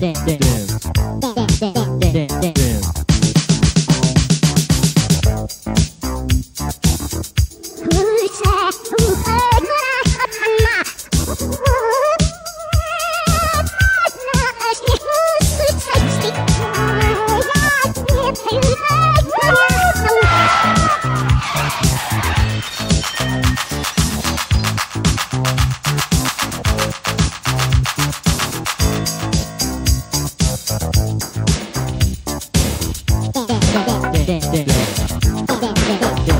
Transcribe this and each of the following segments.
对对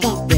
Bit.